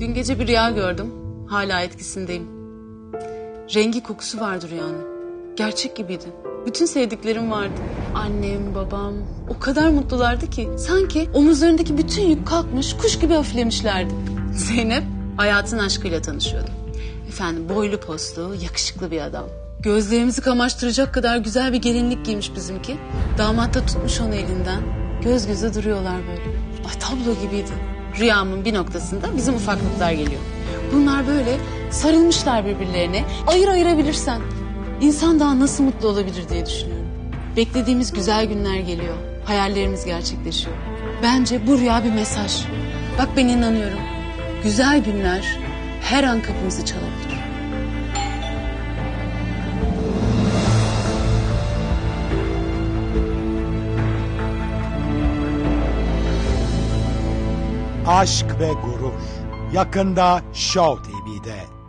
Dün gece bir rüya gördüm. Hala etkisindeyim. Rengi kokusu vardı rüyanın. Gerçek gibiydi. Bütün sevdiklerim vardı. Annem, babam o kadar mutlulardı ki sanki omuzlarındaki bütün yük kalkmış kuş gibi hafiflemişlerdi. Zeynep hayatın aşkıyla tanışıyordu. Efendim boylu postlu, yakışıklı bir adam. Gözlerimizi kamaştıracak kadar güzel bir gelinlik giymiş bizimki. Damat da tutmuş onu elinden. Göz göze duruyorlar böyle. Ay tablo gibiydi. Rüyamın bir noktasında bizim ufaklıklar geliyor. Bunlar böyle sarılmışlar birbirlerine. Ayır ayırabilirsen insan daha nasıl mutlu olabilir diye düşünüyorum. Beklediğimiz güzel günler geliyor. Hayallerimiz gerçekleşiyor. Bence bu rüya bir mesaj. Bak ben inanıyorum. Güzel günler her an kapımızı çalabilir. Aşk ve Gurur yakında Show TV'de.